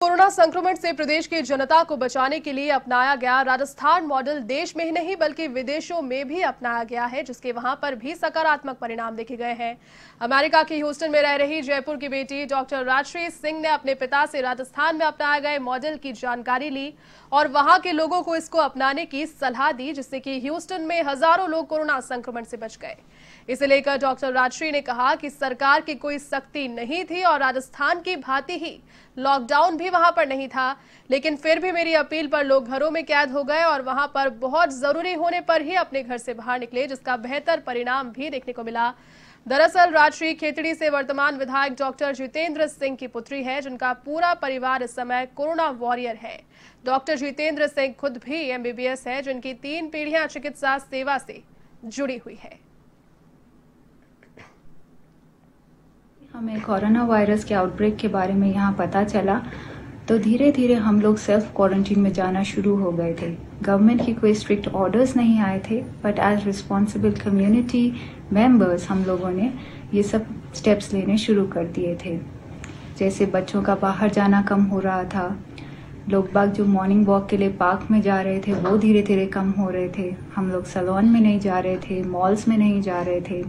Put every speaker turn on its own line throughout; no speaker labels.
Corona संक्रमण से प्रदेश की जनता को बचाने के लिए अपनाया गया राजस्थान मॉडल देश में ही नहीं, बल्कि विदेशों में भी अपनाया गया है, जिसके वहाँ पर भी सकारात्मक परिणाम देखे गए हैं। अमेरिका के ह्यूस्टन में रह रही जयपुर की बेटी डॉक्टर राजश्री सिंह ने अपने पिता से राजस्थान में अपनाए गए मॉडल की जानकारी ली और वहाँ के लोगों को इसको अपनाने की सलाह दी, जिससे कि ह्यूस्टन में हज़ारों लोग कोरोना संक्रमण से बच गए। इसे लेकर डॉक्टर राजश्री ने कहा कि सरकार की कोई सख्ती नहीं थी और राजस्थान की भांति ही लॉकडाउन भी वहाँ पर नहीं था। लेकिन फिर भी मेरी अपील पर लोग घरों में कैद हो गए और वहाँ पर बहुत ज़रूरी होने पर ही अपने घर से बाहर निकले, जिसका बेहतर परिणाम भी देखने को मिला। दरअसल, राजश्री खेतड़ी से वर्तमान विधायक डॉक्टर जितेंद्र सिंह की पुत्री है, जिनका पूरा परिवार इस समय कोरोना वॉरियर है। डॉक्टर जितेंद्र सिंह खुद भी एमबीबीएस है, जिनकी तीन पीढ़ियाँ चिकित्सा सेवा से जुड़ी हुई है।
हमें कोरोना वायरस के आउटब्रेक के बारे में यहाँ पता चला। तो धीरे धीरे हम लोग सेल्फ क्वारंटीन में जाना शुरू हो गए थे। गवर्नमेंट की कोई स्ट्रिक्ट ऑर्डर्स नहीं आए थे but as responsible community members हम लोगों ने ये सब स्टेप्स लेने शुरू कर दिए थे। जैसे बच्चों का बाहर जाना कम हो रहा था, लोग बाग जो मॉर्निंग वॉक के लिए पार्क में जा रहे थे, वो धीरे धीरे कम हो रहे थे। हम लोग सलोन में नहीं जा रहे थे मॉल्स में नहीं जा रहे थे।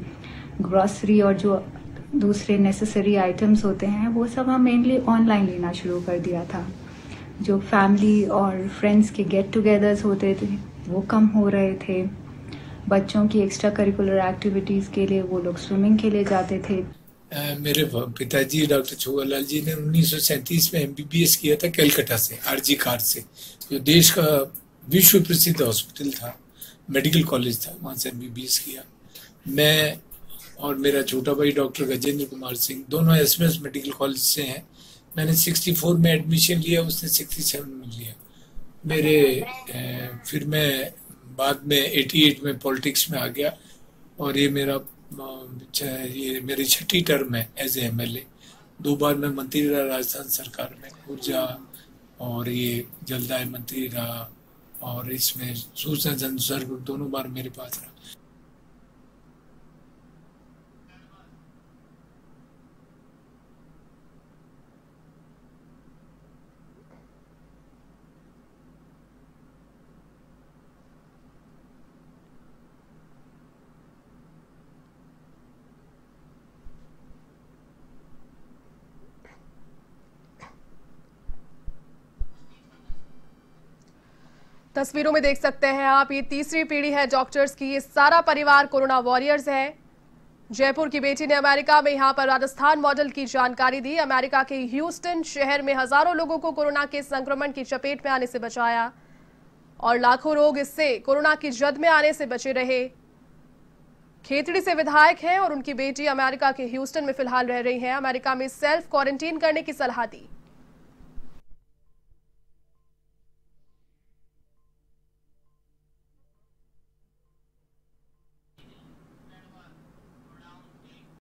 ग्रॉसरी और जो दूसरे नेसेसरी आइटम्स होते हैं, वो सब हम मेनली ऑनलाइन लेना शुरू कर दिया था। जो फैमिली और फ्रेंड्स के गेट टुगेदर्स होते थे, वो कम हो रहे थे। बच्चों की एक्स्ट्रा करिकुलर एक्टिविटीज़ के लिए वो लोग स्विमिंग के लिए जाते थे।
मेरे पिताजी, डॉक्टर छोगरलाल जी ने उन्नीस सौ सैंतीस में एमबीबीएस किया था कलकत्ता से, आरजी कार्ड से। जो देश का विश्व प्रसिद्ध हॉस्पिटल था मेडिकल कॉलेज था, वहाँ से एमबीबीएस किया। मैं और मेरा छोटा भाई डॉक्टर गजेंद्र कुमार सिंह, दोनों एसएमएस मेडिकल कॉलेज से हैं। मैंने 64 में एडमिशन लिया, उसने 67 में लिया। मेरे फिर मैं बाद में 88 में पॉलिटिक्स में आ गया और ये मेरा ये मेरी छठी टर्म है एज ए एम दो बार मैं मंत्री रहा राजस्थान सरकार में, ऊर्जा और ये जलदाय मंत्री रहा और इसमें सूचना जनसर्ग दोनों बार मेरे पास रहा।
तस्वीरों में देख सकते हैं आप, ये तीसरी पीढ़ी है डॉक्टर्स की। ये सारा परिवार कोरोना वॉरियर्स है। जयपुर की बेटी ने अमेरिका में यहाँ पर राजस्थान मॉडल की जानकारी दी। अमेरिका के ह्यूस्टन शहर में हज़ारों लोगों को कोरोना के संक्रमण की चपेट में आने से बचाया और लाखों लोग इससे कोरोना की जद में आने से बचे रहे। खेतड़ी से विधायक हैं और उनकी बेटी अमेरिका के ह्यूस्टन में फ़िलहाल रह रही हैं। अमेरिका में सेल्फ क्वारंटीन करने की सलाह दी।